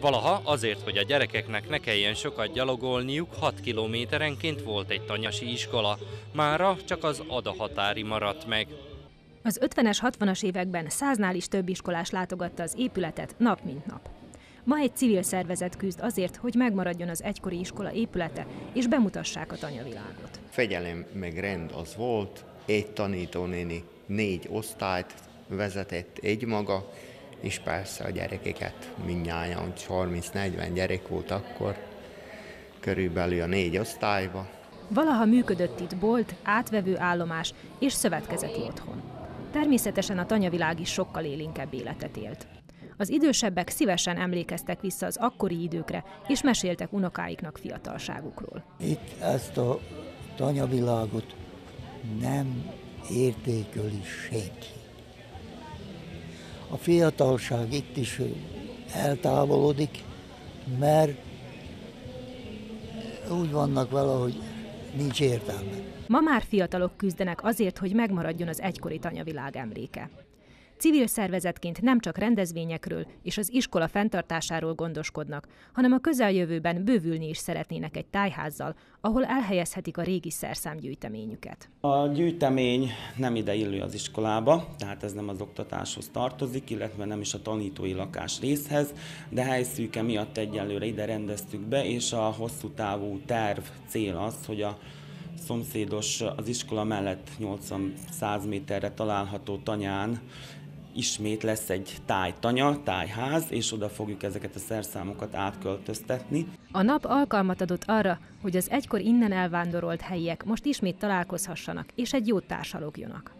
Valaha azért, hogy a gyerekeknek ne kelljen sokat gyalogolniuk, 6 kilométerenként volt egy tanyasi iskola. Mára csak az adahatári maradt meg. Az 50-es, 60-as években száznál is több iskolás látogatta az épületet nap mint nap. Ma egy civil szervezet küzd azért, hogy megmaradjon az egykori iskola épülete, és bemutassák a tanyavilágot. Fegyelem meg rend az volt, egy tanítónéni négy osztályt vezetett egy maga, és persze a gyerekeket mindnyáján, 30-40 gyerek volt akkor, körülbelül a négy osztályba. Valaha működött itt bolt, átvevő állomás és szövetkezeti otthon. Természetesen a tanyavilág is sokkal élénkebb életet élt. Az idősebbek szívesen emlékeztek vissza az akkori időkre, és meséltek unokáiknak fiatalságukról. Itt ezt a tanyavilágot nem értéköli senki. A fiatalság itt is eltávolodik, mert úgy vannak vele, hogy nincs értelme. Ma már fiatalok küzdenek azért, hogy megmaradjon az egykori tanyavilág emléke. Civil szervezetként nem csak rendezvényekről és az iskola fenntartásáról gondoskodnak, hanem a közeljövőben bővülni is szeretnének egy tájházzal, ahol elhelyezhetik a régi szerszámgyűjteményüket. A gyűjtemény nem ide illő az iskolába, tehát ez nem az oktatáshoz tartozik, illetve nem is a tanítói lakás részhez, de helyszűke miatt egyelőre ide rendeztük be, és a hosszú távú terv cél az, hogy a szomszédos, az iskola mellett 80-100 méterre található tanyán ismét lesz egy tájtanya, tájház, és oda fogjuk ezeket a szerszámokat átköltöztetni. A nap alkalmat adott arra, hogy az egykor innen elvándorolt helyiek most ismét találkozhassanak, és egy jót társalogjonak.